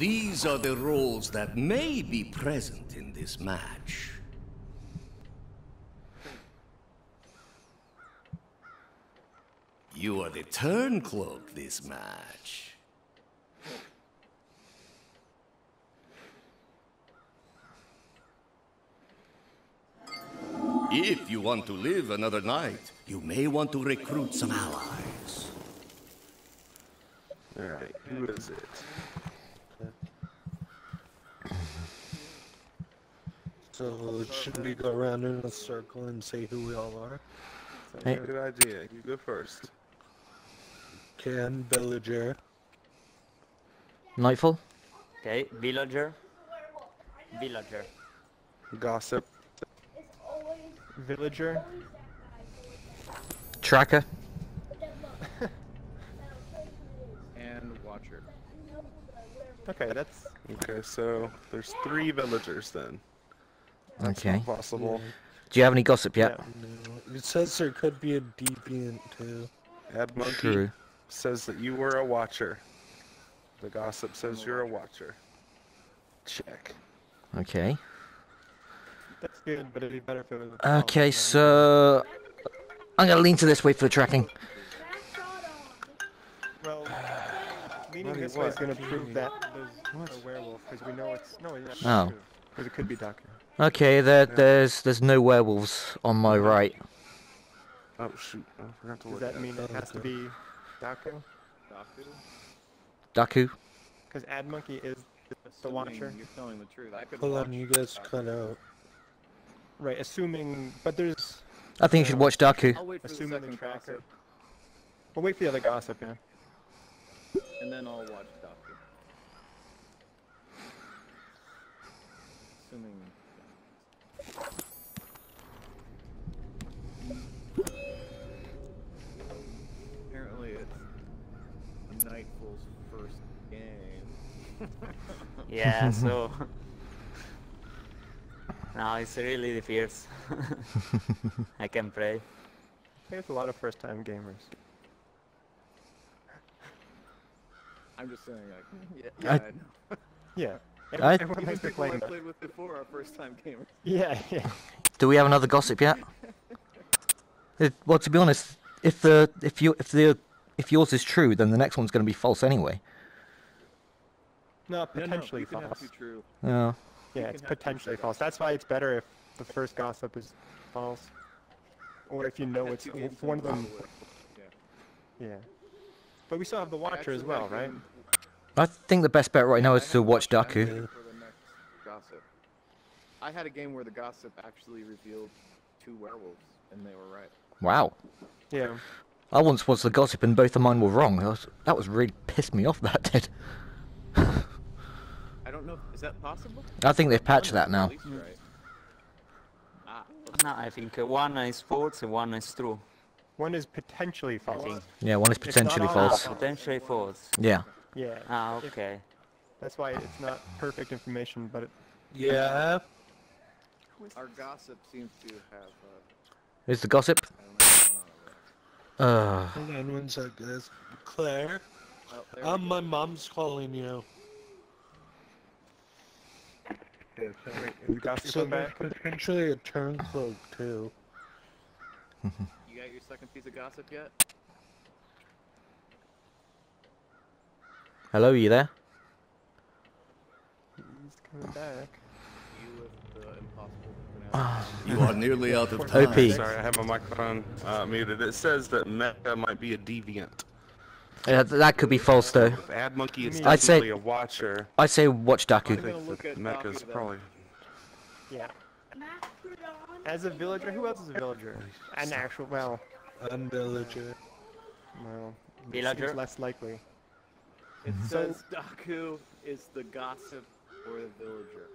These are the roles that may be present in this match. You are the turncloak this match. If you want to live another night, you may want to recruit some allies. Alright, who is it? So should we go around in a circle and say who we all are? Sounds Hey. good idea. You go first. Ken, Villager, Nightfall? Okay, villager. Villager. Gossip. Villager. Tracker? and Watcher. Okay, that's Okay, so there's three villagers then. That's Okay. not possible. Do you have any gossip yet? yeah. no. It says there could be a deviant too. Ad Monkey True. says that you were a watcher. The gossip says you're a watcher. Check. Okay. That's good, but it'd be better if it was. a Okay, so... I'm gonna lean to this way for the tracking. Well, leaning this way is going to prove that there's a werewolf because we know it's no, yeah, Oh. because it could be Daku. Okay, there, there's there's no werewolves on my right. Oh shoot, I forgot to Does look that mean it has to be Daku? Daku? Daku? Because Ad Monkey is the Watcher, You're telling the truth. I could Hold watch on, you guys cut out. right? Assuming, but there's I think you should watch Daku. I'll wait for the assuming the second tracker. gossip, We'll wait for the other gossip, yeah. and then I'll watch Daku. Assuming. Apparently, it's Nightfall's first game. Yeah, so now it's really fierce. I can pray. I think it's a lot of first-time gamers. I'm just saying, like, yeah, I- yeah, I know. Yeah, I- everyone Even likes to people I played with before are first-time gamers. Yeah, yeah. Do we have another gossip yet? It, well, to be honest, if the if you if the if yours is true, then the next one's going to be false anyway. No, No, no, potentially you can have false. two true. Yeah. Yeah, You it's can have two potentially true false. That's why it's better if the first gossip is false, or if you know Had it's if one of them. Yeah. Yeah, but we still have the Watcher as well, right? I think the best bet right now is to watch Daku. waiting for the next gossip. I had a game where the gossip actually revealed two werewolves, and they were right. Wow. Yeah. I once was the gossip and both of mine were wrong. That was, that was really pissed me off. That did. I don't know. Is that possible? I think they've patched that now. right. Ah, No, I think uh, one is false and one is true. One is potentially false. Yeah, one is potentially all Ah, false. false. potentially false. Yeah. Yeah. Ah, If- okay. That's why it's not perfect information, but it, Yeah. our gossip seems to have. Uh, Is the gossip? I don't know what's going on over Uh, Hold on one sec, guys. Claire. Oh, um, my mom's calling you. Yeah, so wait, is the gossip So back? potentially a turncloak too. You got your second piece of gossip yet? hello, you there? He's coming back. You with the impossible Ah. You are nearly out of time. OP. Sorry, I have my microphone uh, muted. It says that Mecha might be a deviant. Yeah, that could be false though. If Ad Monkey is I'd say- a watcher, I say watch I I'm Daku. think that Mecha's probably. Yeah. As a villager, who else is a villager? An actual, well, I'm Villager. well, it Villager? seems less likely. It So- says Daku is the gossip or the villager.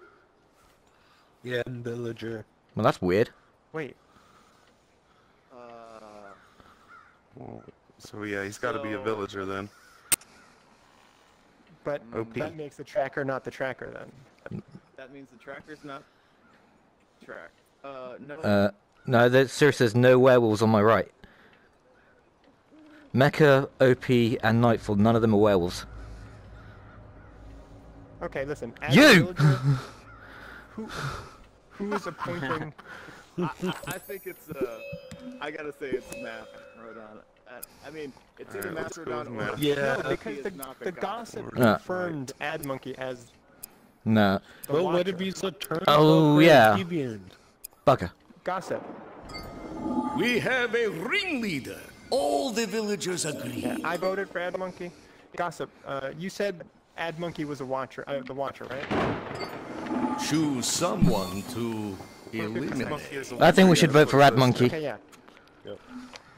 Yeah, I'm Villager. Well, that's weird. Wait, Uh, Well, so yeah, he's got to be a villager then. but OP. that makes the tracker not the tracker then. that means the tracker's not track. Uh, no. Uh, no, there seriously there's no werewolves on my right. Mecha, OP, and Nightfall, none of them are werewolves. Okay, listen. You! villager, who, who is appointing? I, I, I think it's uh, I gotta say it's Math Rodon. Uh, I mean, it's either Alright, let's Math go with Rodon or Math. Yeah. no, because the, the the gossip Yeah. confirmed Ad Monkey as No. the Well, what Watcher. if he's a turn? Oh, yeah. Deviant? Bugger. gossip? We have a ringleader. All the villagers agree. Yeah, I voted for Ad Monkey. Gossip. Uh, you said Ad Monkey was a watcher, uh, the Watcher, right? Choose someone to eliminate. I think we should vote for Rad Monkey. Okay, yeah,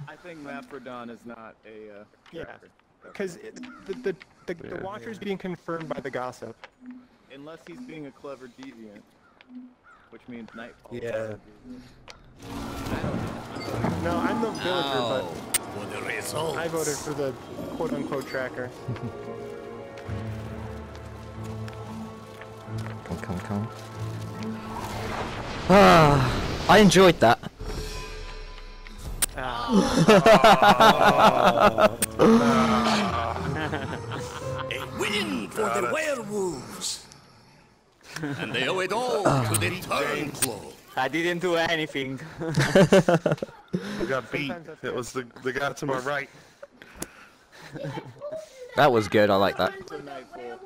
I think Mafrodon is not a uh, yeah. tracker. Because the the, the, the Watcher's being confirmed by the gossip. Unless he's being a clever deviant, which means Nightfall. Yeah. No, I'm the villager, Now, for the but. I voted for the quote-unquote tracker. Come, come, come. Ah, I enjoyed that. A win for the werewolves. and they owe it all ah. to the Turncloak. I didn't do anything. I got beat. It was the the guy to my right. That was good. I like that. So Nightfall.